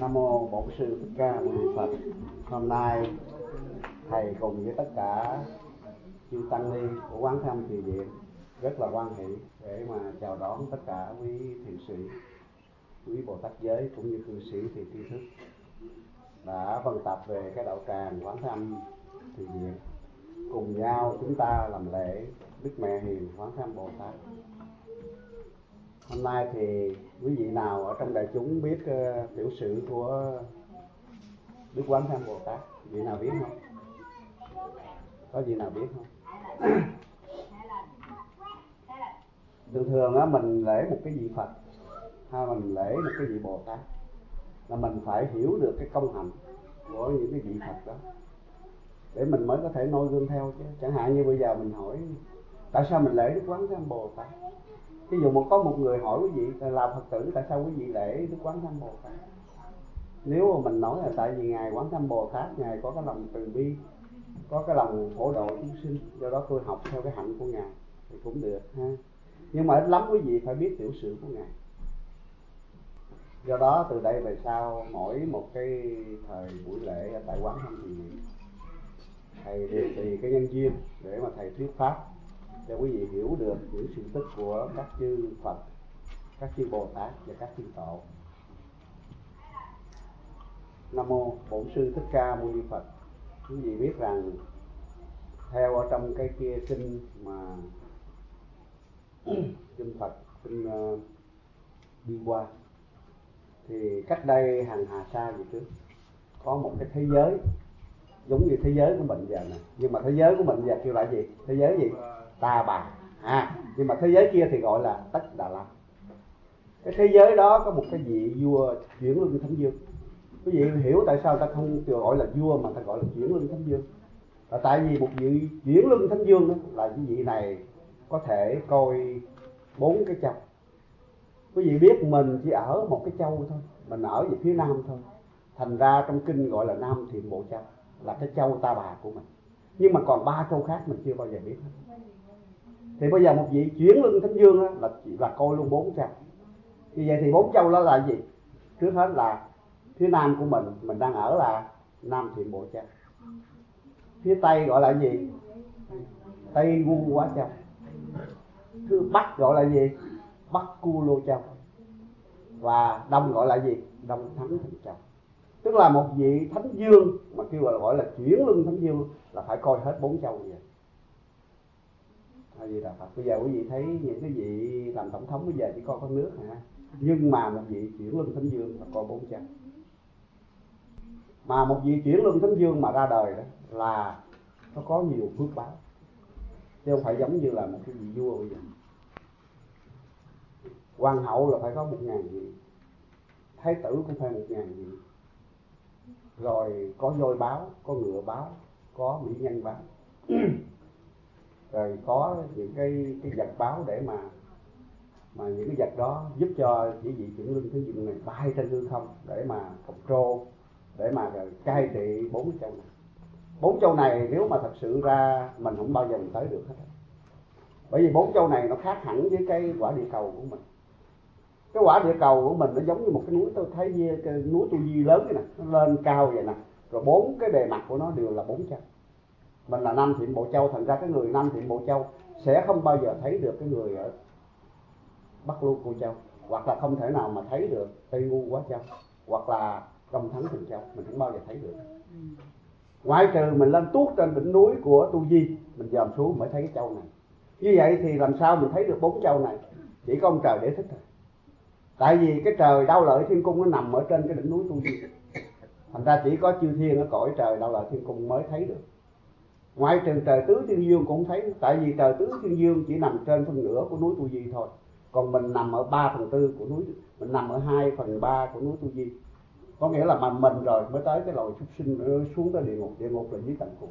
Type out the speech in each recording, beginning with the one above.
Nam mô Bổn sư Thích Ca Mâu Ni Phật. Hôm nay thầy cùng với tất cả chư tăng ni của quán thăm thiền viện rất là quan hệ để mà chào đón tất cả quý thiền sĩ, quý Bồ Tát giới cũng như cư sĩ thiền tri thức đã vân tập về cái đạo tràng quán thăm thiền viện cùng nhau chúng ta làm lễ Đức Mẹ Hiền Quán Tham Bồ Tát. Hôm nay thì quý vị nào ở trong đại chúng biết uh, tiểu sử của Đức Quán Tham Bồ Tát? Vị nào biết không? Có vị nào biết không? Thường thường á mình lễ một cái vị Phật hay mình lễ một cái vị Bồ Tát là mình phải hiểu được cái công hạnh của những cái vị Phật đó để mình mới có thể noi gương theo chứ chẳng hạn như bây giờ mình hỏi tại sao mình lễ đức quán thế âm bồ tát ví dụ một có một người hỏi quý vị là phật tử, tại sao quý vị lễ đức quán thế âm bồ tát nếu mà mình nói là tại vì ngài quán thế âm bồ tát, ngài có cái lòng từ bi, có cái lòng phổ độ chúng sinh, do đó tôi học theo cái hạnh của ngài thì cũng được, ha. Nhưng mà ít lắm quý vị phải biết tiểu sử của ngài. Do đó từ đây về sau, mỗi một cái thời buổi lễ ở tại quán thăm thì thầy đều tùy cái nhân duyên để mà thầy thuyết pháp để quý vị hiểu được những sự tích của các chư Phật, các chư Bồ Tát và các chư Tổ. Nam mô Bổn sư Thích Ca Mâu Ni Phật. Quý vị biết rằng theo ở trong cái kia kinh mà kinh Phật kinh uh, ờ, đi qua thì cách đây hàng hà sa gì trước có một cái thế giới giống như thế giới của mình giờ này nhưng mà thế giới của mình giờ kêu lại gì thế giới gì ta bà à nhưng mà thế giới kia thì gọi là tất đà la cái thế giới đó có một cái vị vua chuyển luân thánh dương. Quý vị hiểu tại sao ta không gọi là vua mà ta gọi là chuyển luân thánh dương? Là tại vì một vị chuyển luân thánh dương đó, là cái vị này có thể coi bốn cái châu. Quý vị biết mình chỉ ở một cái châu thôi mình ở về phía nam thôi. Thành ra trong kinh gọi là nam thiện bộ châu là cái châu ta bà của mình. Nhưng mà còn ba châu khác mình chưa bao giờ biết hết thì bây giờ một vị chuyển lưng thánh dương là là coi luôn bốn châu như vậy thì bốn châu đó là gì? Trước hết là phía nam của mình mình đang ở là nam thiện bộ châu. Phía tây gọi là gì? Tây ngu quá châu. Thứ bắc gọi là gì? Bắc cu lô châu. Và đông gọi là gì? Đông thắng thành châu. Tức là một vị thánh dương, mà kêu gọi là gọi là chuyển lưng thánh dương, là phải coi hết bốn châu vậy a di đà Phật. Bây giờ quý vị thấy những cái vị làm tổng thống bây giờ chỉ coi có nước hả? Nhưng mà một vị chuyển luân thánh dương là coi bốn châu mà một vị chuyển luân thánh dương mà ra đời đó là nó có nhiều phước báo. Chứ không phải giống như là một cái vị vua bây giờ. Hoàng hậu là phải có một ngàn vị. Thái tử cũng phải một ngàn vị. Rồi có voi báo, có ngựa báo, có mỹ nhân báo. rồi có những cái cái vật báo để mà mà những cái vật đó giúp cho chỉ vị chuyển luân thứ dụng này bay trên hư không để mà control, để mà cai trị bốn châu này. Bốn châu này nếu mà thật sự ra mình không bao giờ mình tới được hết. Bởi vì bốn châu này nó khác hẳn với cái quả địa cầu của mình. Cái quả địa cầu của mình nó giống như một cái núi, tôi thấy như cái núi tu di lớn này nè, nó lên cao vậy nè, rồi bốn cái bề mặt của nó đều là bốn châu mình là nam thiện bộ châu thành ra cái người nam thiện bộ châu sẽ không bao giờ thấy được cái người ở bắc lưu cô châu hoặc là không thể nào mà thấy được tây ngu quá châu hoặc là đông thắng thành châu. Mình không bao giờ thấy được. Ngoại trừ mình lên tuốt trên đỉnh núi của tu di mình dòm xuống mới thấy cái châu này. Như vậy thì làm sao mình thấy được bốn châu này? Chỉ có ông trời để thích thôi. Tại vì cái trời đau lợi thiên cung nó nằm ở trên cái đỉnh núi tu di. Thành ra chỉ có chư thiên ở cõi trời đau lợi thiên cung mới thấy được ngoại trừ trời tứ thiên dương cũng thấy, tại vì trời tứ thiên dương chỉ nằm trên phân nửa của núi tu di thôi. Còn mình nằm ở 3 phần tư của núi, mình nằm ở 2 phần ba của núi tu di. Có nghĩa là mà mình rồi mới tới cái loài súc sinh xuống tới địa ngục. Địa ngục là dưới tận cùng.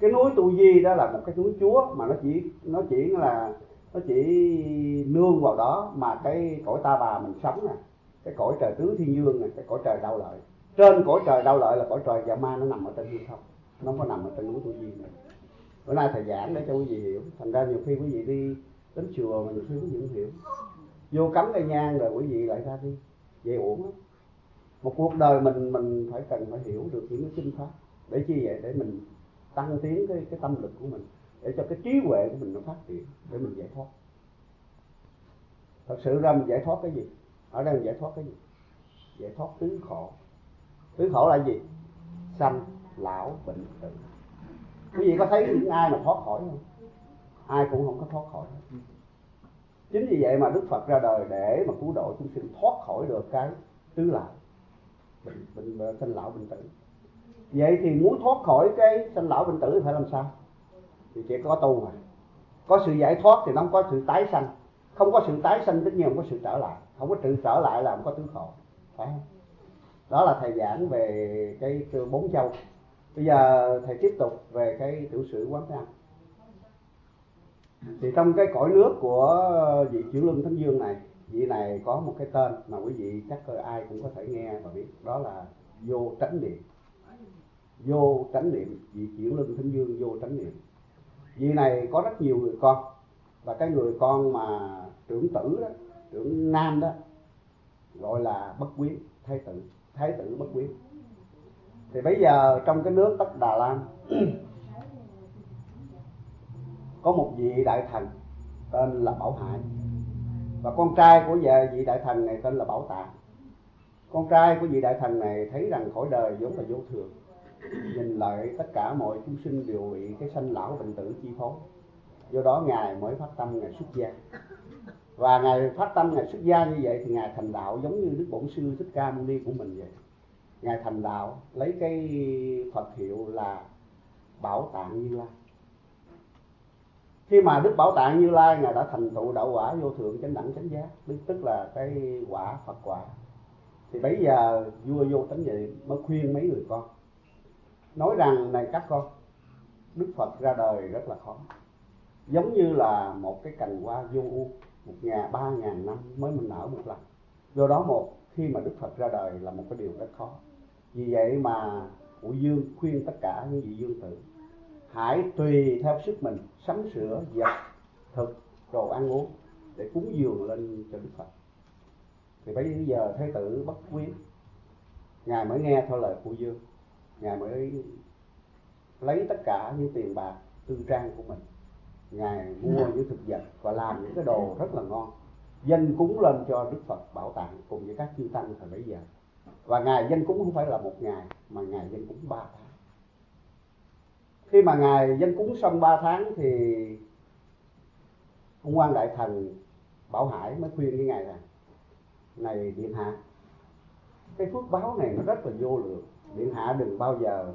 Cái núi tu di đó là một cái núi chúa mà nó chỉ nó chỉ là, nó chỉ nương vào đó mà cái cõi ta bà mình sống nè. Cái cõi trời tứ thiên dương này cái cõi trời đau lợi. Trên cõi trời đau lợi là cõi trời dạ ma nó nằm ở trên hư không nó không có nằm ở trên núi tu di này. Bữa nay thầy giảng để cho quý vị hiểu. Thành ra nhiều khi quý vị đi đến chùa mà nhiều khi quý vị không hiểu. Vô cắm cây nhang rồi quý vị lại ra đi. Về uổng lắm. Một cuộc đời mình mình phải cần phải hiểu được những cái kinh pháp để chi vậy? Để mình tăng tiến cái cái tâm lực của mình, để cho cái trí huệ của mình nó phát triển, để mình giải thoát. Thật sự ra mình giải thoát cái gì? Ở đây mình giải thoát cái gì? Giải thoát tứ khổ. Tứ khổ là gì? Sanh lão bệnh tử. Quý vị có thấy những ai mà thoát khỏi không? Ai cũng không có thoát khỏi. Chính vì vậy mà đức phật ra đời để mà cứu độ chúng sinh thoát khỏi được cái tứ lão bệnh bệnh sanh lão bệnh tử. Vậy thì muốn thoát khỏi cái sanh lão bệnh tử thì phải làm sao? Thì chỉ có tu mà. Có sự giải thoát thì nó không có sự tái sanh. Không có sự tái sanh, tất nhiên không có sự trở lại. Không có sự trở lại là không có tứ khổ. Phải không? Đó là thầy giảng về cái bốn châu bây giờ thầy tiếp tục về cái tiểu sử quán thế âm thì trong cái cõi nước của vị chuyển luân thánh dương này, vị này có một cái tên mà quý vị chắc ai cũng có thể nghe và biết, đó là vô tránh niệm. Vô tránh niệm, vị chuyển luân thánh dương vô tránh niệm. Vị này có rất nhiều người con, và cái người con mà trưởng tử đó, trưởng nam đó, gọi là bất quyến, thái tử thái tử bất quyến thì bây giờ trong cái nước tất đà lan có một vị đại thần tên là bảo hải. Và con trai của vị đại thần này tên là bảo tạng con trai của vị đại thần này thấy rằng khỏi đời vốn là vô thường, nhìn lại tất cả mọi chúng sinh đều bị cái sanh lão bệnh tử chi phối. Do đó ngài mới phát tâm, ngài xuất gia. Và ngài phát tâm, ngài xuất gia như vậy thì ngài thành đạo giống như đức bổn sư thích ca mâu ni của mình vậy ngài thành đạo lấy cái phật hiệu là bảo tạng như lai. Khi mà đức bảo tạng như lai, ngài đã thành tựu đạo quả vô thượng chánh đẳng chánh giác, tức là cái quả phật quả. Thì bây giờ vua vô tánh vậy mới khuyên mấy người con, nói rằng, này các con, đức phật ra đời rất là khó. Giống như là một cái cành hoa vô u, một nhà ba ngàn năm mới mình nở một lần. Do đó một, khi mà đức phật ra đời là một cái điều rất khó vì vậy mà cụ dương khuyên tất cả những vị dương tử, hãy tùy theo sức mình sắm sửa vật, thực, đồ ăn uống để cúng dường lên cho đức phật. Thì bây giờ thế tử bất quyến ngài mới nghe theo lời cụ dương. Ngài mới lấy tất cả những tiền bạc, tư trang của mình. Ngài mua những thực vật và làm những cái đồ rất là ngon dân cúng lên cho đức phật bảo tàng cùng với các chư tăng thời bấy giờ và ngày dân cúng không phải là một ngày, mà ngày dân cúng ba tháng. Khi mà ngày dân cúng xong ba tháng thì ông quan đại thần bảo hải mới khuyên với ngài rằng này điện hạ, cái phước báo này nó rất là vô lượng. Điện hạ đừng bao giờ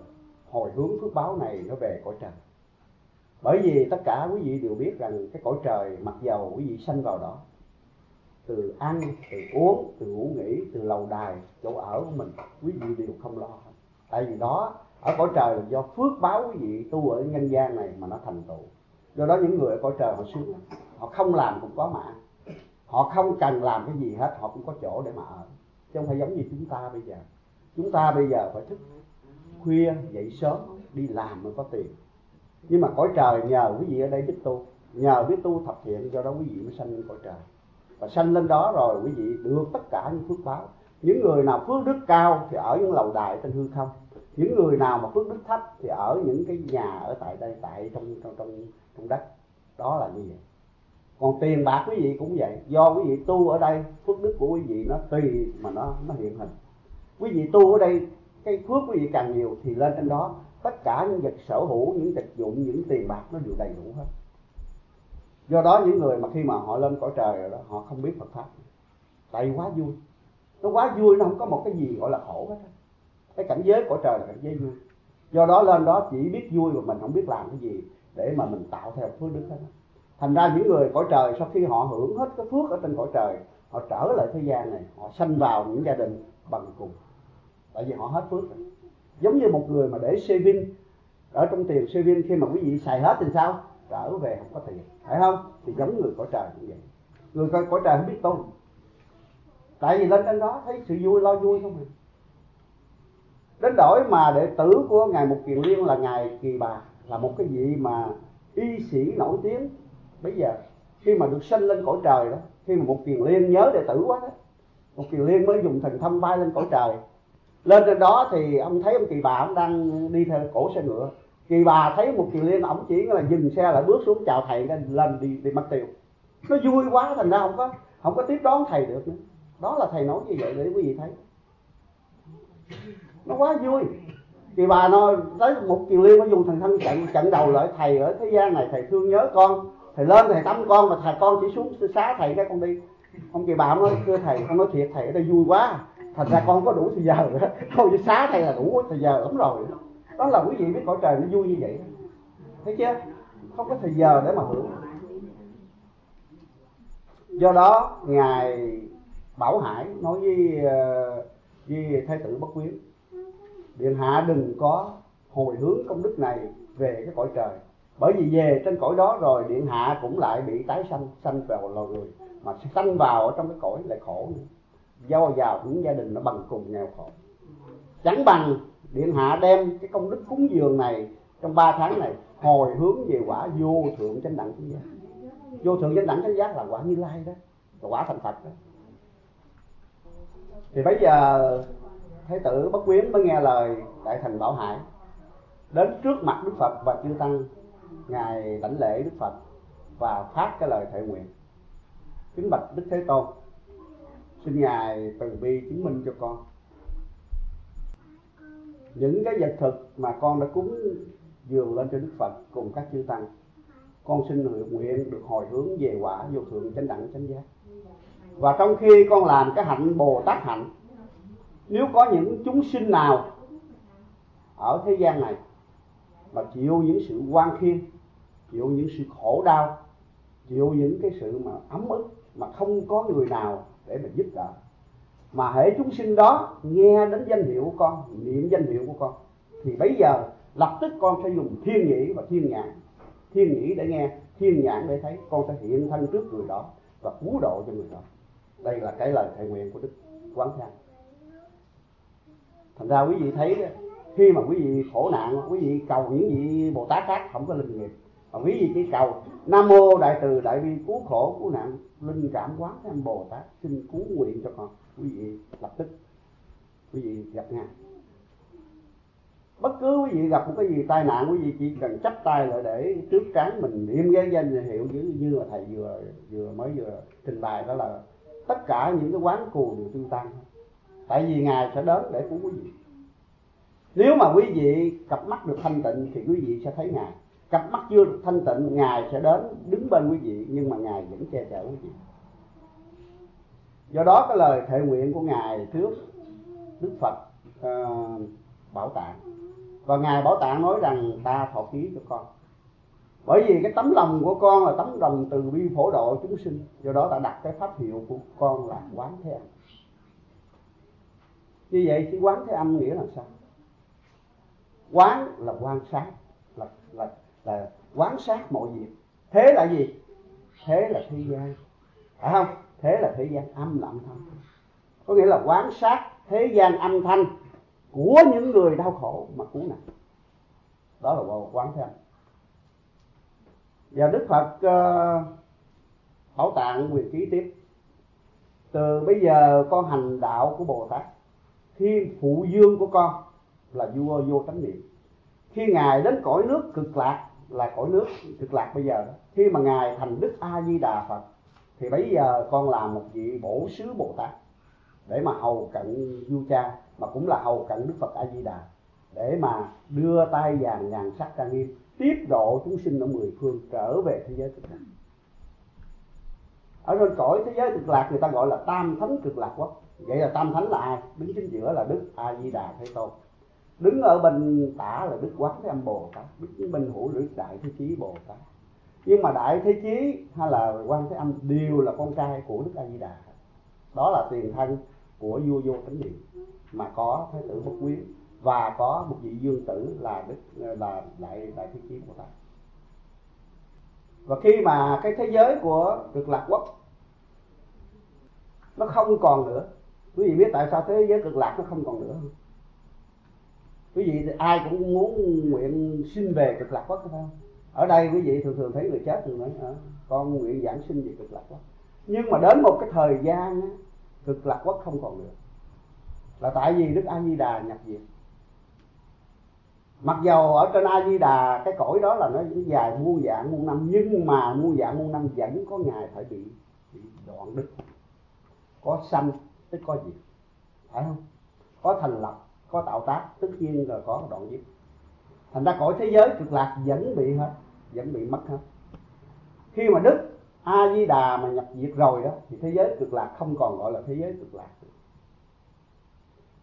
hồi hướng phước báo này nó về cõi trời. Bởi vì tất cả quý vị đều biết rằng cái cõi trời mặc dầu quý vị sanh vào đó từ ăn, từ uống, từ ngủ nghỉ, từ lầu đài, chỗ ở của mình. Quý vị đều không lo tại vì đó, ở cõi trời do phước báo quý vị tu ở nhân gian này mà nó thành tựu. Do đó những người ở cõi trời họ sướng họ không làm cũng có mà họ không cần làm cái gì hết, họ cũng có chỗ để mà ở. Chứ không phải giống như chúng ta bây giờ. Chúng ta bây giờ phải thức khuya, dậy sớm, đi làm mới có tiền. Nhưng mà cõi trời nhờ quý vị ở đây biết tu, nhờ biết tu thập thiện, do đó quý vị mới sanh lên cõi trời và sanh lên đó rồi, quý vị được tất cả những phước báo. Những người nào phước đức cao thì ở những lầu đài trên hư không. Những người nào mà phước đức thấp thì ở những cái nhà ở tại đây, tại trong trong trong trong đất. Đó là như vậy. Còn tiền bạc quý vị cũng vậy. Do quý vị tu ở đây, phước đức của quý vị nó tùy mà nó nó hiện hình. Quý vị tu ở đây, cái phước quý vị càng nhiều thì lên trên đó, tất cả những vật sở hữu, những vật dụng, những tiền bạc nó đều đầy đủ hết do đó những người mà khi mà họ lên cõi trời rồi đó, họ không biết Phật pháp. Tại vì quá vui. Nó quá vui, nó không có một cái gì gọi là khổ hết cái cảnh giới cõi trời là cảnh giới vui. Do đó lên đó chỉ biết vui mà mình không biết làm cái gì để mà mình tạo theo phước đức hết thành ra những người cõi trời sau khi họ hưởng hết cái phước ở trên cõi trời, họ trở lại thế gian này, họ sanh vào những gia đình bằng cùng. Tại vì họ hết phước rồi. giống như một người mà để xe vin, ở trong tiền xe vin khi mà quý vị xài hết thì sao? Trở về không có tiền. Phải không? Thì giống người cõi trời như vậy. Người cõi, cõi trời không biết tu. Tại vì lên trên đó thấy sự vui lo vui không à? Đến đổi mà đệ tử của ngài một kiền liên là ngài kỳ bà là một cái vị mà y sĩ nổi tiếng. Bây giờ khi mà được sinh lên cõi trời đó khi mà một kiền liên nhớ đệ tử quá đó một kiền liên mới dùng thần thông bay lên cõi trời. Lên trên đó thì ông thấy ông kỳ bà ông đang đi theo cổ xe ngựa kỳ bà thấy một kiều liên ổng chỉ là dừng xe lại bước xuống chào thầy lên đi đi mất tiêu. Nó vui quá, thành ra không có không có tiếp đón thầy được nữa. Đó là thầy nói như vậy để quý vị thấy. Nó quá vui. Thì bà nó tới một kiều liên nó dùng thần thân chặn chặn đầu lại, thầy ở thế gian này, thầy thương nhớ con. Thầy lên thầy tắm con, mà thầy, con chỉ xuống xá thầy cái con đi. Ông kỳ bà nói, thưa thầy, con nói thiệt, thầy ở đây vui quá. Thành ra con có đủ thời giờ nữa thôi chứ xá thầy là đủ thời giờ lắm rồi đó là quý vị biết cõi trời nó vui như vậy thấy chưa? Không có thời giờ để mà hưởng. Do đó, ngài bảo hải nói với ờ, với thái tử bất quyến, điện hạ đừng có hồi hướng công đức này về cái cõi trời. Bởi vì về trên cõi đó rồi, điện hạ cũng lại bị tái sanh sanh vào loài người, mà sanh vào ở trong cái cõi lại khổ nữa. Do vào những gia đình nó bằng cùng nghèo khổ. Chẳng bằng điện hạ đem cái công đức cúng dường này trong 3 tháng này hồi hướng về quả vô thượng chánh đẳng chánh giác vô thượng chánh đẳng chánh giác là quả như lai đó, là quả thành phật đó. Thì bây giờ thái tử bất quyến mới nghe lời đại thành bảo hải, đến trước mặt đức phật và chư tăng, ngài lãnh lễ đức phật và phát cái lời thệ nguyện. Kính bạch đức thế tôn, xin ngài từ bi chứng minh cho con những cái vật thực mà con đã cúng dường lên cho đức phật cùng các chư tăng, con xin nguyện được hồi hướng về quả vô thượng chánh đẳng chánh giác. Và trong khi con làm cái hạnh bồ tát hạnh, nếu có những chúng sinh nào ở thế gian này mà chịu những sự quan khiên, chịu những sự khổ đau, chịu những cái sự mà ấm ức mà không có người nào để mà giúp đỡ mà hễ chúng sinh đó nghe đến danh hiệu của con, niệm danh hiệu của con. Thì bây giờ lập tức con sẽ dùng thiên nhĩ và thiên nhãn. Thiên nhĩ để nghe, thiên nhãn để thấy. Con sẽ hiện thân trước người đó và cứu độ cho người đó. Đây là cái lời thệ nguyện của đức quán thế thành ra quý vị thấy khi mà quý vị khổ nạn, quý vị cầu những vị bồ tát khác, không có linh nghiệp mà quý vị chỉ cầu, nam mô đại từ đại bi, cứu khổ, cứu nạn, linh cảm quán thế bồ tát, xin cứu nguyện cho con quý vị lập tức. Quý vị gặp ngài. Bất cứ quý vị gặp một cái gì tai nạn, quý vị chỉ cần chắp tay lại để trước trán mình niệm cái danh hiệu như như là thầy vừa vừa mới vừa trình bày đó là tất cả những cái quán cù đều tiêu tan. Tại vì ngài sẽ đến để cứu quý vị. Nếu mà quý vị cặp mắt được thanh tịnh thì quý vị sẽ thấy ngài. Cặp mắt chưa được thanh tịnh, ngài sẽ đến đứng bên quý vị, nhưng mà ngài vẫn che chở quý vị do đó cái lời thệ nguyện của ngài trước đức phật uh, bảo tạng. Và ngài bảo tạng nói rằng ta thọ ký cho con. Bởi vì cái tấm lòng của con là tấm lòng từ bi phổ độ chúng sinh. Do đó ta đặt cái pháp hiệu của con là quán thế âm. Như vậy thì quán thế âm nghĩa là sao? Quán là quan sát là là là quán sát mọi việc. Thế là gì? Thế là thế gian. Phải không? Thế là thế gian âm là âm thanh có nghĩa là quán sát thế gian âm thanh của những người đau khổ mà cứu nạn. Đó là quán thế âm. Và đức phật uh, bảo tạng quyền ký tiếp. Từ bây giờ con hành đạo của bồ tát khi phụ dương của con là vua vô chánh niệm. Khi ngài đến cõi nước cực lạc là cõi nước cực lạc bây giờ đó. Khi mà ngài thành đức a di đà phật thì bây giờ con làm một vị bổ sứ bồ tát để mà hầu cận vua cha, mà cũng là hầu cận đức phật a di đà để mà đưa tay vàng nhàn sắc trang nghiêm, tiếp độ chúng sinh ở mười phương trở về thế giới cực lạc. Ở trên cõi thế giới cực lạc người ta gọi là tam thánh cực lạc quốc. Vậy là tam thánh là ai? Đứng chính giữa là đức a di đà thế tôn. Đứng ở bên tả là đức quán thế âm bồ tát, đứng bên hữu là đức đại thế chí bồ tát nhưng mà đại thế chí hay là quan thế âm đều là con trai của đức a di đà đó là tiền thân của vua vô chánh điện, mà có thái tử bất quyến và có một vị dương tử là đức ờ, là đại đại thế chí của ta và khi mà cái thế giới của cực lạc quốc nó không còn nữa, quý vị biết tại sao thế giới cực lạc nó không còn nữa không? Quý vị, ai cũng muốn nguyện sinh về cực lạc quốc, phải không? Ở đây quý vị thường thường thấy người chết thường nói à, con nguyện giảng sinh về cực lạc quốc nhưng mà đến một cái thời gian á, cực lạc quốc không còn được. Là tại vì đức a di đà nhập diệt. Mặc dầu ở trên a di đà cái cõi đó là nó dài muôn dạng muôn năm nhưng mà muôn dạng muôn năm vẫn có ngày phải bị, bị đoạn đứt. Có sanh tức có diệt. Phải không? Có thành lập có tạo tác tất nhiên là có đoạn diệt thành ra cõi thế giới cực lạc vẫn bị hết vẫn bị mất hết. Khi mà đức a di đà mà nhập diệt rồi đó, thì thế giới cực lạc không còn gọi là thế giới cực lạc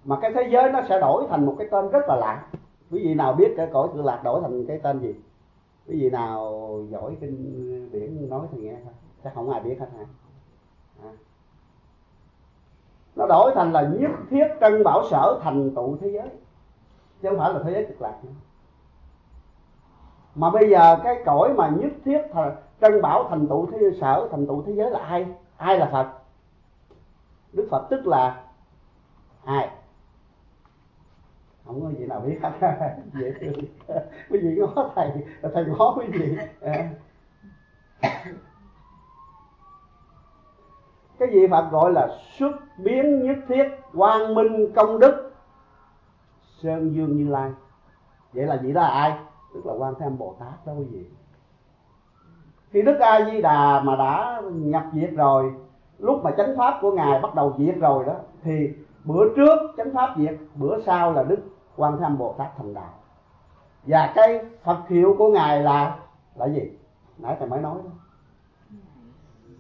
mà cái thế giới nó sẽ đổi thành một cái tên rất là lạ. Quý vị nào biết cái cõi cực lạc đổi thành cái tên gì? Quý vị nào giỏi kinh điển nói thì nghe thôi. Chắc không ai biết hết hả à. nó đổi thành là nhất thiết trân bảo sở thành tụ thế giới. Chứ không phải là thế giới cực lạc nữa mà bây giờ cái cõi mà nhất thiết trân bảo thành tựu thế giới sở thành tựu thế giới là ai? Ai là phật? Đức phật tức là ai? Không có gì nào biết hết. Dễ thương. Quý vị ngó thầy thầy ngó quý vị. À. Cái gì phật gọi là xuất biến nhất thiết, quang minh công đức, sơn dương như lai. Vậy là gì đó là ai? Tức là quan thế âm bồ tát đó quý vị. Khi đức a di đà mà đã nhập diệt rồi lúc mà chánh pháp của ngài bắt đầu diệt rồi đó thì bữa trước chánh pháp diệt bữa sau là đức quan thế âm bồ tát thành đạo. Và cái phật hiệu của ngài là là gì? Nãy thầy mới nói đó.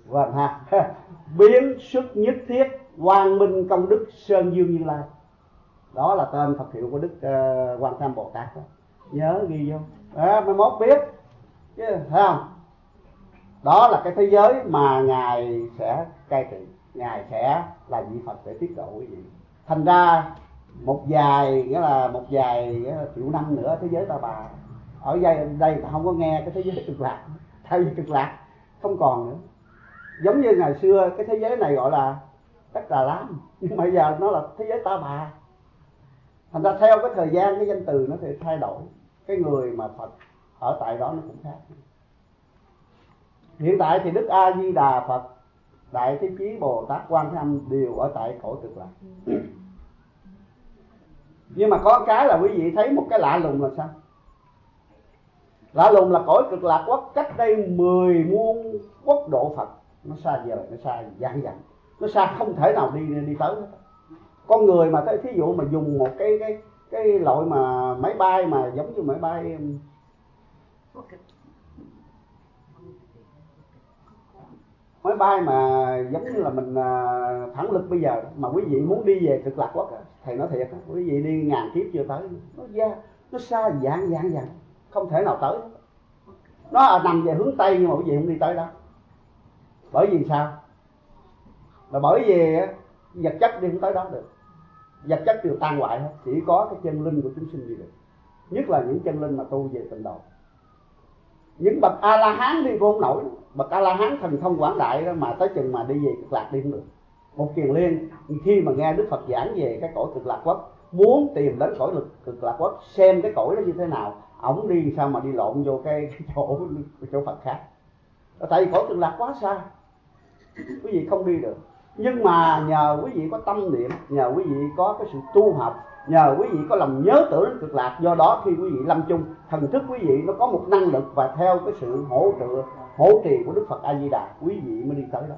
Vâng ha. Biến xuất nhất thiết quang minh công đức sơn dương như lai. Đó là tên phật hiệu của đức uh, quan tham bồ tát đó nhớ ghi vô. À, mai mốt biết. Chứ thấy không? Đó là cái thế giới mà ngài sẽ cai trị. Ngài sẽ là vị phật để tiết độ quý vị. Thành ra một vài nghĩa là một vài nghĩa là triệu năm nữa thế giới ta bà. Ở đây đây ta không có nghe cái thế giới cực lạc. Thay vì cực lạc không còn nữa. Giống như ngày xưa cái thế giới này gọi là tất đà lám nhưng mà giờ nó là thế giới ta bà. Thành ra theo cái thời gian cái danh từ nó sẽ thay đổi cái người mà phật ở tại đó nó cũng khác. Hiện tại thì đức a di đà phật, đại thế chí bồ tát quan thế âm đều ở tại cổ cực lạc. Nhưng mà có cái là quý vị thấy một cái lạ lùng là sao? Lạ lùng là cõi cực lạc quốc cách đây mười muôn quốc độ phật, nó xa vời nó xa gian dặn. Nó xa không thể nào đi đi tới con người mà thí dụ mà dùng một cái cái cái loại mà máy bay mà giống như máy bay um, máy bay mà giống như là mình à, thẳng lực bây giờ mà quý vị muốn đi về cực lạc quốc thầy nói thiệt quý vị đi ngàn kiếp chưa tới, nó ra nó xa dạng dạng dạng, không thể nào tới. Nó nằm về hướng tây nhưng mà quý vị không đi tới đó. Bởi vì sao? Là bởi vì vật chất đi không tới đó được vật chất đều tan hoại hết. Chỉ có cái chân linh của chúng sinh đi được. Nhất là những chân linh mà tu về tịnh độ. Những bậc a la hán đi vô nổi. Bậc a la hán thần thông quảng đại đó mà tới chừng mà đi về cực lạc đi không được. Một kiền liên khi mà nghe đức phật giảng về cái cõi cực lạc quốc muốn tìm đến cõi lực cực lạc quốc xem cái cõi đó như thế nào ổng đi sao mà đi lộn vô cái, cái chỗ chỗ phật khác. Tại vì cõi cực lạc quá xa. Quý vị không đi được nhưng mà nhờ quý vị có tâm niệm nhờ quý vị có cái sự tu học nhờ quý vị có lòng nhớ tưởng đến cực lạc do đó khi quý vị lâm chung thần thức quý vị nó có một năng lực và theo cái sự hỗ trợ hỗ trì của đức phật a di đà quý vị mới đi tới đó.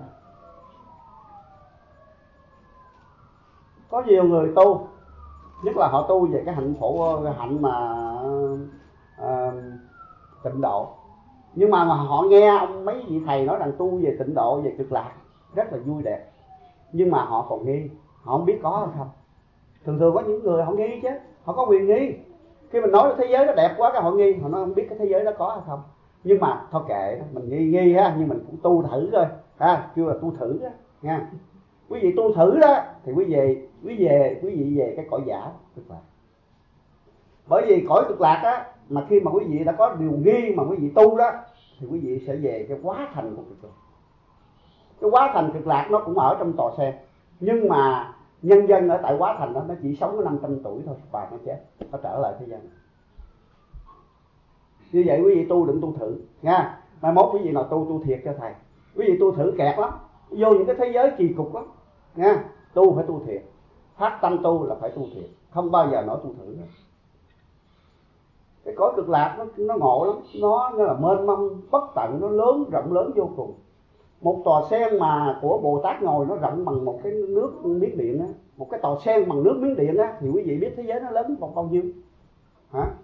Có nhiều người tu nhất là họ tu về cái hạnh phổ cái hạnh mà uh, tịnh độ. Nhưng mà, mà họ nghe ông mấy vị thầy nói rằng tu về tịnh độ về cực lạc rất là vui đẹp nhưng mà họ còn nghi, họ không biết có hay không. Thường thường có những người họ nghi chứ, họ có quyền nghi. Khi mình nói thế giới nó đẹp quá, cái họ nghi, họ nói không biết cái thế giới đó có hay không. Nhưng mà thôi kệ, mình nghi nghi ha, nhưng mình cũng tu thử thôi. Ha chưa là tu thử đó, nha. Quý vị tu thử đó, thì quý vị, quý về, quý vị về cái cõi giả cực lạc bởi vì cõi cực lạc á, mà khi mà quý vị đã có điều nghi mà quý vị tu đó, thì quý vị sẽ về cái quá thành của cực lạc cái quá thành cực lạc nó cũng ở trong tòa sen nhưng mà nhân dân ở tại quá thành đó, nó chỉ sống có 500 tuổi thôi và nó chết, nó trở lại thế gian. Như vậy quý vị tu đừng tu thử, nha. Mai mốt quý vị nào tu tu thiệt cho thầy. Quý vị tu thử kẹt lắm, vô những cái thế giới kỳ cục lắm, nha. Tu phải tu thiệt, phát tâm tu là phải tu thiệt, không bao giờ nói tu thử nữa. Cái cõi cực lạc nó nó ngộ lắm, nó nó là mênh mông, bất tận, nó lớn, rộng lớn vô cùng một tòa sen mà của bồ tát ngồi nó rộng bằng một cái nước miếng điện á. Một cái tòa sen bằng nước miếng điện á. Thì quý vị biết thế giới nó lớn bằng bao nhiêu? Hả?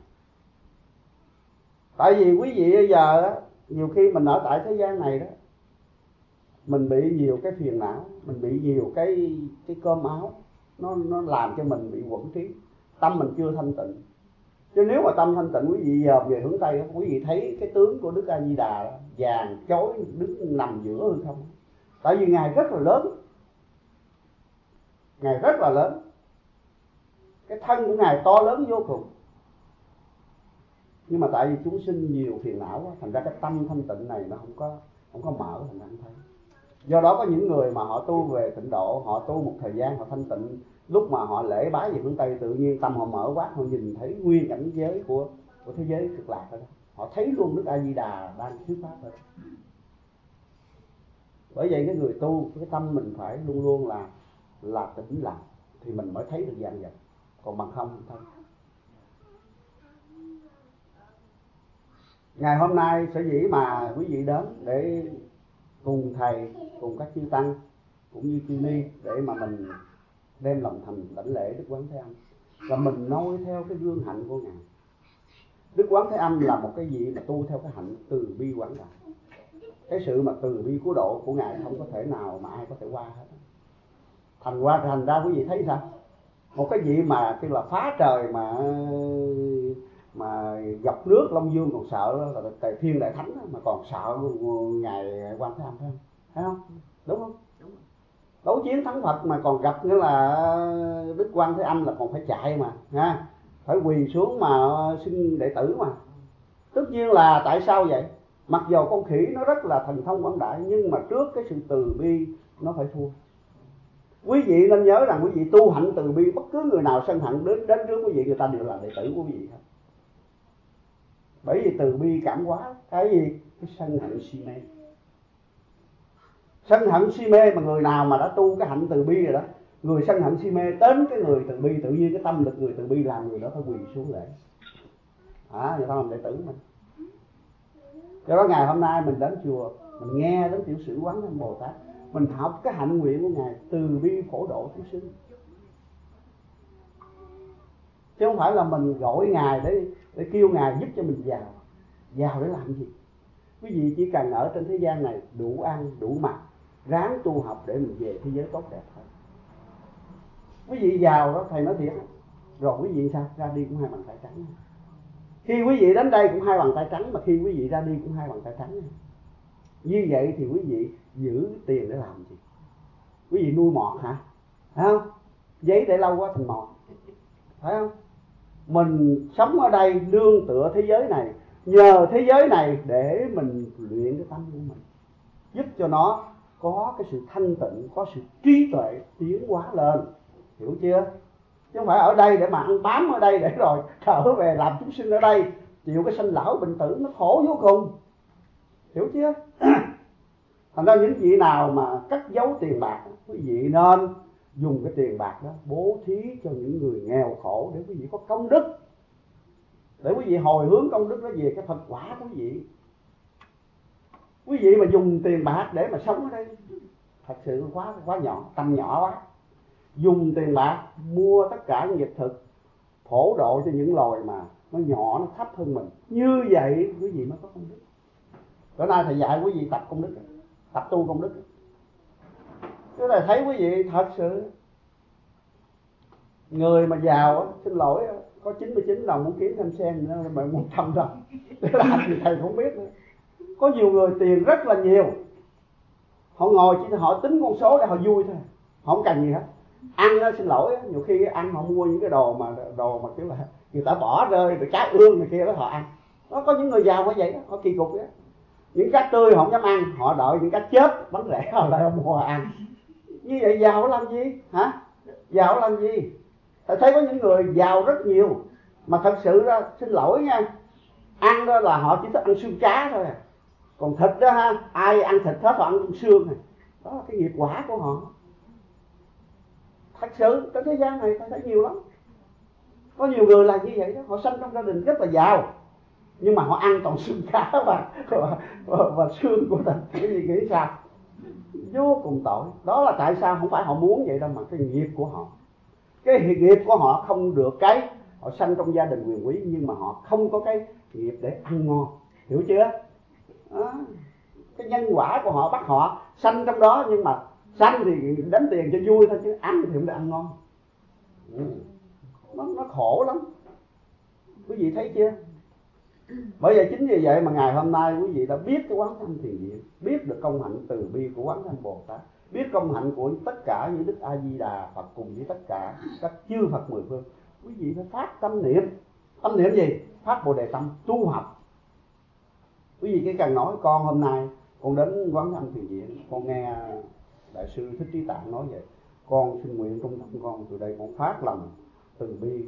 Tại vì quý vị bây giờ á, nhiều khi mình ở tại thế gian này đó, mình bị nhiều cái phiền não, mình bị nhiều cái cái cơm áo, nó nó làm cho mình bị quẩn trí tâm mình chưa thanh tịnh chứ nếu mà tâm thanh tịnh, quý vị giờ về hướng tây quý vị thấy cái tướng của đức a di đà vàng chói đứng nằm giữa hư không. Tại vì ngài rất là lớn. Ngài rất là lớn. Cái thân của ngài to lớn vô cùng. Nhưng mà tại vì chúng sinh nhiều phiền não quá, thành ra cái tâm thanh tịnh này nó không có không có mở thành ra. Không thấy do đó có những người mà họ tu về tịnh độ, họ tu một thời gian, họ thanh tịnh lúc mà họ lễ bái về phương tây, tự nhiên tâm họ mở quá, họ nhìn thấy nguyên cảnh giới của của thế giới cực lạc đó. Họ thấy luôn đức a di đà đang thuyết pháp rồi bởi vậy cái người tu, cái tâm mình phải luôn luôn là là tĩnh lặng, thì mình mới thấy được dạng vật. Còn bằng không thôi. Ngày hôm nay sở dĩ mà quý vị đến để cùng thầy, cùng các chư tăng, cũng như chư ni, để mà mình đem lòng thành đảnh lễ đức quán thế âm. Và mình noi theo cái gương hạnh của ngài. Đức quán thế âm là một cái gì mà tu theo cái hạnh từ bi quảng đại cái sự mà từ bi cứu độ của ngài không có thể nào mà ai có thể qua hết. Thành qua, thành ra quý vị thấy sao? Một cái gì mà kêu là phá trời mà mà dọc nước long dương còn sợ là tài thiên đại thánh mà còn sợ ngài quan thế âm, phải không? Thấy không? Đúng không? Đấu chiến thắng phật mà còn gặp nghĩa là ờ, đức quan thế âm là còn phải chạy mà, ha? Phải quỳ xuống mà ờ, xin đệ tử mà. Tất nhiên là tại sao vậy? Mặc dù con khỉ nó rất là thần thông quảng đại, nhưng mà trước cái sự từ bi nó phải thua. Quý vị nên nhớ rằng quý vị tu hạnh từ bi, bất cứ người nào sân hận đến đến trước quý vị, người ta đều là đệ tử của quý vị hết. Bởi vì từ bi cảm hóa, cái gì? Cái sân hận si mê sân hận si mê mà người nào mà đã tu cái hạnh từ bi rồi đó, người sân hận si mê đến cái người từ bi, tự nhiên cái tâm lực người từ bi làm người đó phải quỳ xuống lễ. À người ta làm đệ tử mình do đó ngày hôm nay mình đến chùa, mình nghe đến tiểu sử quán âm bồ tát, mình học cái hạnh nguyện của ngài từ bi phổ độ chúng sinh. Chứ không phải là mình gọi ngài để để kêu ngài giúp cho mình giàu giàu để làm gì? Quý vị chỉ cần ở trên thế gian này đủ ăn, đủ mặc ráng tu học để mình về thế giới tốt đẹp hơn. Quý vị giàu đó, thầy nói thiệt rồi quý vị sao? Ra đi cũng hai bàn tay trắng. Khi quý vị đến đây cũng hai bàn tay trắng, mà khi quý vị ra đi cũng hai bàn tay trắng. Như vậy thì quý vị giữ tiền để làm gì? Quý vị nuôi mọt hả? Phải không? Giấy để lâu quá thành mọt. Phải không? Mình sống ở đây nương tựa thế giới này, nhờ thế giới này để mình luyện cái tâm của mình, giúp cho nó có cái sự thanh tịnh, có sự trí tuệ tiến hóa lên. Hiểu chưa? Chứ không phải ở đây để mà ăn bám ở đây để rồi trở về làm chúng sinh ở đây. Chịu cái sanh lão bệnh tử nó khổ vô cùng. Hiểu chưa? Thành ra những vị nào mà cất giấu tiền bạc, quý vị nên dùng cái tiền bạc đó bố thí cho những người nghèo khổ để quý vị có công đức. Để quý vị hồi hướng công đức đó về cái phật quả của quý vị quý vị mà dùng tiền bạc để mà sống ở đây, thật sự quá quá nhỏ tâm nhỏ quá. Dùng tiền bạc, mua tất cả những vật thực, phổ độ cho những loài mà nó nhỏ, nó thấp hơn mình. Như vậy quý vị mới có công đức. Bữa nay thầy dạy quý vị tập công đức, tập tu công đức. Thế là thấy quý vị thật sự người mà giàu xin lỗi có 99 đồng muốn kiếm thêm sen nữa, mà một trăm đồng. Để làm gì thầy không biết nữa có nhiều người tiền rất là nhiều. Họ ngồi chỉ họ tính con số để họ vui thôi. Họ không cần gì hết. Ăn đó, xin lỗi nhiều khi ăn họ mua những cái đồ mà đồ mà kiểu là người ta bỏ rơi rồi trái ương này kia đó họ ăn. Nó có những người giàu như vậy đó họ kỳ cục đó. Những cá tươi họ không dám ăn họ đợi những cá chết bán rẻ họ lại mua ăn. Như vậy giàu làm gì? Hả? Giàu làm gì? Thầy thấy có những người giàu rất nhiều mà thật sự ra xin lỗi nha ăn đó là họ chỉ thích ăn xương cá thôi à còn thịt đó ha ai ăn thịt hết họ ăn xương này đó là cái nghiệp quả của họ. Thật sự trên thế gian này ta thấy nhiều lắm. Có nhiều người là như vậy đó họ sinh trong gia đình rất là giàu. Nhưng mà họ ăn toàn xương cá và và, và, và xương của thịt cái gì nghĩ sao? Vô cùng tội. Đó là tại sao không phải họ muốn vậy đâu mà cái nghiệp của họ. Cái nghiệp của họ không được cái họ sanh trong gia đình quyền quý nhưng mà họ không có cái nghiệp để ăn ngon. Hiểu chưa? Đó. cái nhân quả của họ bắt họ sanh trong đó, nhưng mà sanh thì đánh tiền cho vui thôi, chứ ăn thì không được ăn ngon. Ừ. nó nó khổ lắm. Quý vị thấy chưa? Bởi vậy chính vì vậy mà ngày hôm nay quý vị đã biết cái quán thanh thiền viện, biết được công hạnh từ bi của quán thanh bồ tát, biết công hạnh của tất cả những đức a di đà phật cùng với tất cả các chư phật mười phương. Quý vị phải phát tâm niệm. Tâm niệm gì? Phát bồ đề tâm tu học quý vị cái càng nói con hôm nay con đến quán thâm thiền viện con nghe đại sư thích trí tạng nói vậy. Con xin nguyện trong tâm con từ đây con phát lòng từ bi.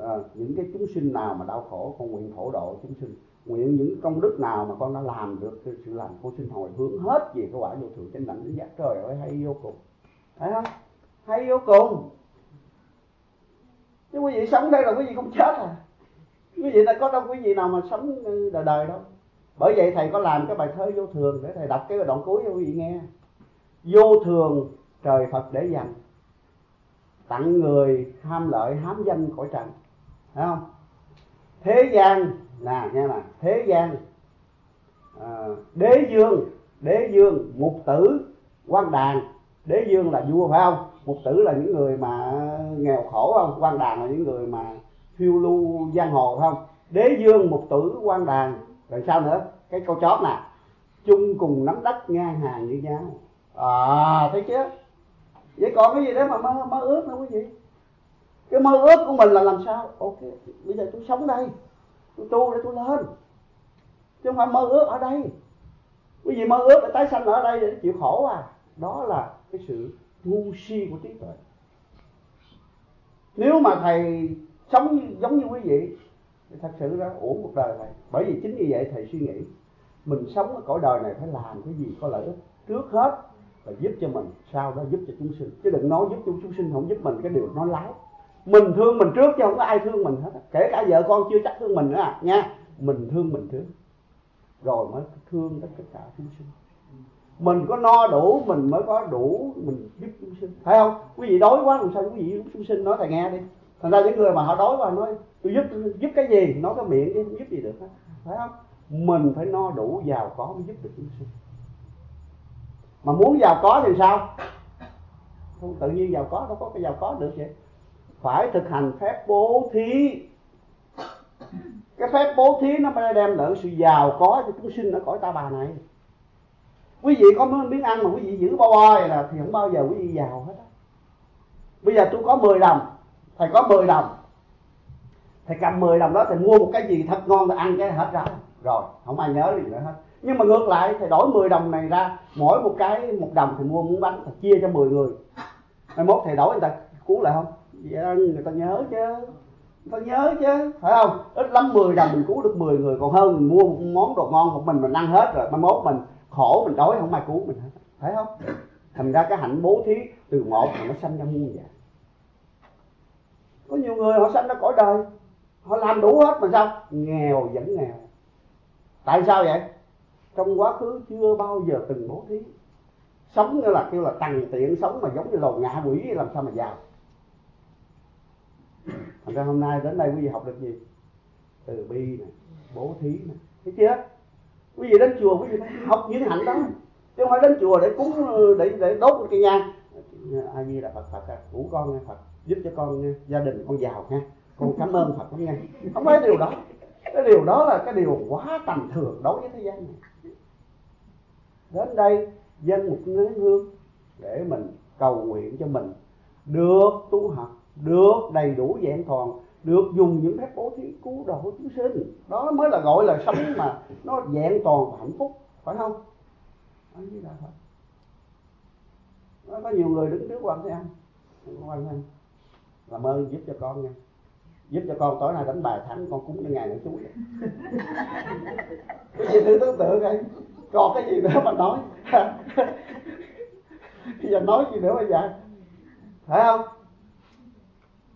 À, những cái chúng sinh nào mà đau khổ con nguyện phổ độ chúng sinh. Nguyện những công đức nào mà con đã làm được cái sự làm con xin hồi hướng hết về cái quả vô thượng chánh đẳng giác trời ơi hay vô cùng. Thấy không? Hay vô cùng. Chứ quý vị sống đây là quý vị không chết à. Quý vị đã có đâu quý vị nào mà sống đời đời đâu bởi vậy thầy có làm cái bài thơ vô thường để thầy đọc cái đoạn cuối cho quý vị nghe. Vô thường trời phật để dành tặng người ham lợi hám danh cõi trần. Thấy không? Thế gian nè nghe nè thế gian à, đế dương đế dương mục tử quan đàn. Đế dương là vua phải không? Mục tử là những người mà nghèo khổ không? Quan đàn là những người mà phiêu lưu giang hồ phải không? Đế dương mục tử quan đàn rồi sao nữa? Cái câu chót nè chung cùng nắm đất ngang hàng như nhau. À thấy chưa? Vậy còn cái gì đó mà mơ, mơ ước nữa quý vị? Cái mơ ước của mình là làm sao? Ok bây giờ tôi sống đây. Tôi tu để tôi lên. Chứ không phải mơ ước ở đây. Quý vị mơ ước để tái sanh ở đây để chịu khổ à. Đó là cái sự ngu si của trí tuệ. Nếu mà thầy sống giống như quý vị thì thật sự ra uổng một đời này, bởi vì chính vì vậy thầy suy nghĩ, mình sống ở cõi đời này phải làm cái gì có lợi ích trước hết là giúp cho mình, sau đó giúp cho chúng sinh. Chứ đừng nói giúp cho chúng sinh không giúp mình, cái điều nó láo. Mình thương mình trước chứ không có ai thương mình hết kể cả vợ con chưa chắc thương mình nữa à nha. Mình thương mình trước, rồi mới thương tất cả chúng sinh. Mình có no đủ, mình mới có đủ mình giúp chúng sinh. Phải không? Quý vị đói quá làm sao quý vị giúp chúng sinh nói thầy nghe đi thành ra những người mà họ đói và nói, tôi giúp giúp cái gì? Nói cái miệng chứ không giúp gì được hết phải không? Mình phải no đủ giàu có mới giúp được chúng sinh. Mà muốn giàu có thì sao? Không, tự nhiên giàu có, đâu có cái giàu có được vậy. Phải thực hành phép bố thí. Cái phép bố thí nó mới đem lại sự giàu có cho chúng sinh ở cõi ta bà này. Quý vị có miếng ăn mà quý vị giữ bao boi là thì không bao giờ quý vị giàu hết á. Bây giờ tôi có 10 đồng thầy có 10 đồng. Thầy cầm 10 đồng đó, thầy mua một cái gì thật ngon, thầy ăn cái hết ra. Rồi, không ai nhớ gì nữa hết. Nhưng mà ngược lại, thầy đổi 10 đồng này ra, mỗi một cái một đồng thì mua muốn bánh thầy chia cho 10 người. Mai mốt thầy đổi, người ta cuốn lại không? Vậy người ta nhớ chứ. Người ta nhớ chứ, phải không? Ít lắm 10 đồng mình cứu được 10 người, còn hơn mình mua một món đồ ngon của mình mình ăn hết rồi, mai mốt mình khổ, mình đói, không ai cứu mình hết. Phải không? Thành ra cái hạnh bố thí từ một mà nó sanh ra muôn dạng có nhiều người họ sanh ra cõi đời, họ làm đủ hết mà sao? Nghèo vẫn nghèo. Tại sao vậy? Trong quá khứ chưa bao giờ từng bố thí. Sống như là kêu là tằn tiện sống mà giống như lầu ngạ quỷ làm sao mà giàu? Thành ra hôm nay đến đây quý vị học được gì? Từ bi này bố thí này thấy chưa? Quý vị đến chùa, quý vị phải học những hạnh đó. Chứ không phải đến chùa để cúng, để để đốt cái nhang. A di là phật phật à ngủ con nghe phật giúp cho con ờ, gia đình con giàu nha con cảm ơn phật lắm nghe không phải điều đó. Cái điều đó là cái điều quá tầm thường đối với thế gian này. Đến đây dân một nén hương để mình cầu nguyện cho mình được tu học, được đầy đủ vẹn toàn, được dùng những phép bố thí cứu độ chúng sinh. Đó mới là gọi là sống mà nó vẹn toàn và hạnh phúc, phải không? Đó là phật. Nó có nhiều người đứng trước quan thế âm quan thế âm làm ơn giúp cho con nha. Giúp cho con, tối nay đánh bài thắng, con cúng cho ngài nữa chú. Cái gì thử tưởng tượng coi còn cái gì nữa mà nói? Bây giờ nói gì nữa bây giờ? Phải không?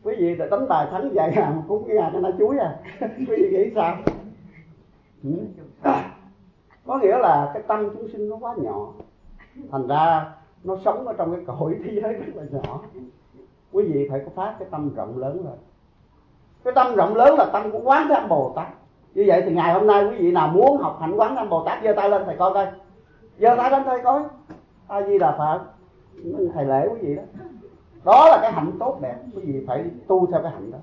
Quý vị đánh bài thắng vài ngàn cúng cái ngàn cho nó chuối à. Quý vị nghĩ sao? Ừ? có nghĩa là cái tâm chúng sinh nó quá nhỏ. Thành ra nó sống ở trong cái cõi thế giới rất là nhỏ quý vị phải có phát cái tâm rộng lớn lên. Cái tâm rộng lớn là tâm của quán thế bồ tát. Như vậy thì ngày hôm nay quý vị nào muốn học hạnh quán thế bồ tát, giơ tay lên thầy coi coi. Giơ tay lên thầy coi. A di đà phật. Thầy lễ quý vị đó. Đó là cái hạnh tốt đẹp. Quý vị phải tu theo cái hạnh đó.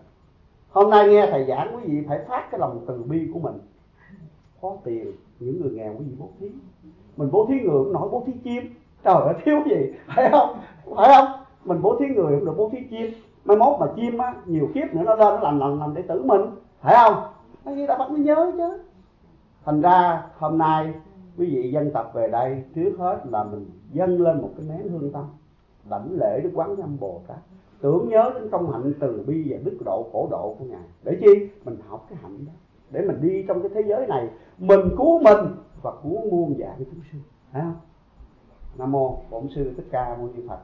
Hôm nay nghe thầy giảng, quý vị phải phát cái lòng từ bi của mình. Có tiền, những người nghèo quý vị bố thí. Mình bố thí người cũng nổi bố thí chim. Trời ơi, thiếu gì. Phải không? Phải không? Mình bố thí người cũng được bố thí chim. Mai mốt mà chim á, nhiều kiếp nữa nó lên nó làm làm làm để tử mình. Phải không? Cái gì đã bắt nó nhớ chứ. Thành ra hôm nay quý vị dân tập về đây, trước hết là mình dâng lên một cái nén hương tâm, đảnh lễ đức quán âm bồ tát. Tưởng nhớ đến công hạnh từ bi và đức độ khổ độ của ngài. Để chi? Mình học cái hạnh đó. Để mình đi trong cái thế giới này. Mình cứu mình và cứu muôn dạng chúng sinh. Phải không? Nam mô bổn sư thích ca mâu ni phật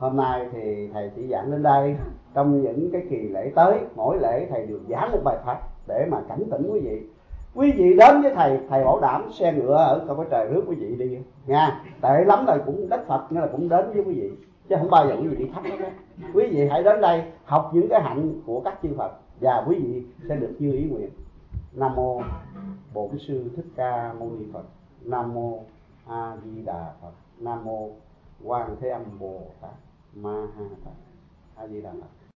hôm nay thì thầy chỉ giảng đến đây. Trong những cái kỳ lễ tới, mỗi lễ thầy được giảng một bài pháp để mà cảnh tỉnh quý vị. Quý vị đến với thầy thầy bảo đảm xe ngựa ở cầu trời rước quý vị đi. Nha, tệ lắm rồi, cũng đất phật nghĩa là cũng đến với quý vị. Chứ không bao giờ quý vị đi thấp đó quý vị hãy đến đây, học những cái hạnh của các chư phật. Và quý vị sẽ được như ý nguyện. Nam mô bổn sư thích ca mâu ni phật. Nam mô a di đà phật. Nam mô quan thế âm bồ tát ma ha tát